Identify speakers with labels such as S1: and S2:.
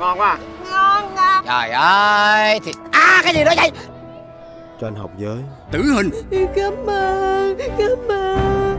S1: ngon quá à?
S2: ngon ngon.
S3: Trời ơi thì à cái gì đó vậy?
S4: Cho anh học với.
S5: Tử hình.
S2: Cảm ơn cảm ơn.